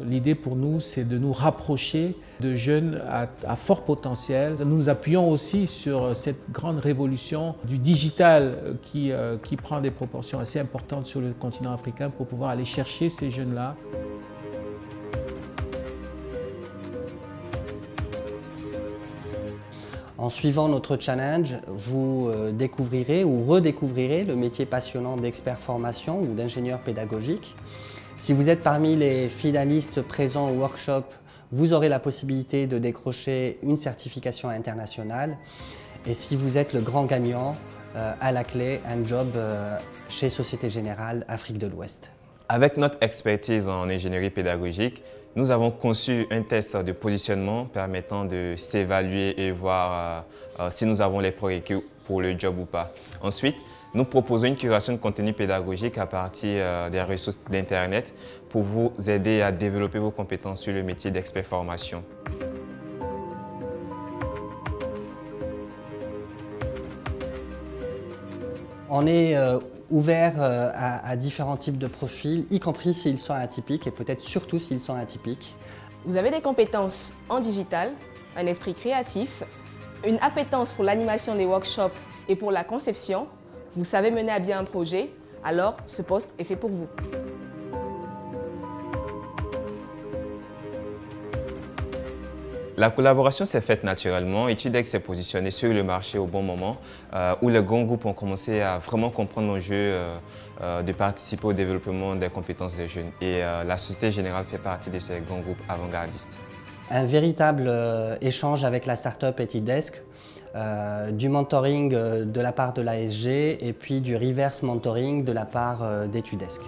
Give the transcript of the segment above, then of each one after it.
L'idée pour nous, c'est de nous rapprocher de jeunes à, fort potentiel. Nous nous appuyons aussi sur cette grande révolution du digital qui, euh, qui prend des proportions assez importantes sur le continent africain pour pouvoir aller chercher ces jeunes-là. En suivant notre challenge, vous euh, découvrirez ou redécouvrirez le métier passionnant d'expert formation ou d'ingénieur pédagogique. Si vous êtes parmi les finalistes présents au workshop, vous aurez la possibilité de décrocher une certification internationale. Et si vous êtes le grand gagnant, euh, à la clé, un job euh, chez Société Générale Afrique de l'Ouest. Avec notre expertise en ingénierie pédagogique, nous avons conçu un test de positionnement permettant de s'évaluer et voir euh, si nous avons les prérequis pour le job ou pas. Ensuite, nous proposons une curation de contenu pédagogique à partir euh, des ressources d'Internet pour vous aider à développer vos compétences sur le métier d'expert formation. On est ouvert euh, à, différents types de profils, y compris s'ils sont atypiques et peut-être surtout s'ils sont atypiques. Vous avez des compétences en digital, un esprit créatif, une appétence pour l'animation des workshops et pour la conception, vous savez mener à bien un projet, alors ce poste est fait pour vous. La collaboration s'est faite naturellement. Etudex s'est positionné sur le marché au bon moment euh, où les grands groupes ont commencé à vraiment comprendre l'enjeu euh, euh, de participer au développement des compétences des jeunes. Et la Société Générale fait partie de ces grands groupes avant-gardistes. Un véritable échange avec la start-up Etudesk, du mentoring de la part de l'ASG et puis du reverse mentoring de la part d'Etudesk.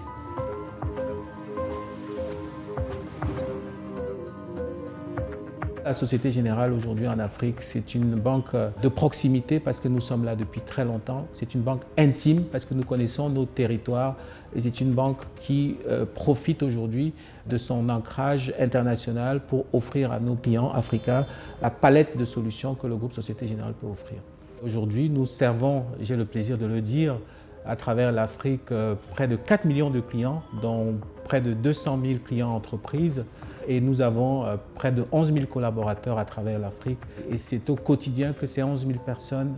La Société Générale aujourd'hui en Afrique, c'est une banque de proximité parce que nous sommes là depuis très longtemps. C'est une banque intime parce que nous connaissons nos territoires et c'est une banque qui euh, profite aujourd'hui de son ancrage international pour offrir à nos clients africains la palette de solutions que le groupe Société Générale peut offrir. Aujourd'hui, nous servons, j'ai le plaisir de le dire, à travers l'Afrique euh, près de 4 millions de clients, dont près de 200 000 clients entreprises. Et nous avons euh, près de 11 000 collaborateurs à travers l'Afrique. Et c'est au quotidien que ces 11 000 personnes,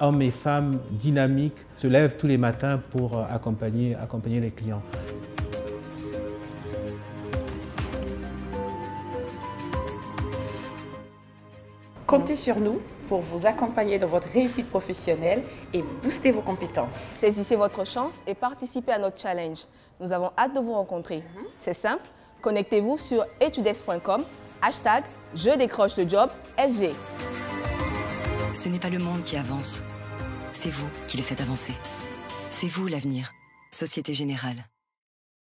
hommes et femmes dynamiques, se lèvent tous les matins pour euh, accompagner, accompagner les clients. Comptez sur nous pour vous accompagner dans votre réussite professionnelle et booster vos compétences. Saisissez votre chance et participez à notre challenge. Nous avons hâte de vous rencontrer. Mhm. C'est simple, connectez-vous sur etudes.com, hashtag Je décroche le job SG. Ce n'est pas le monde qui avance, c'est vous qui le faites avancer. C'est vous l'avenir. Société Générale.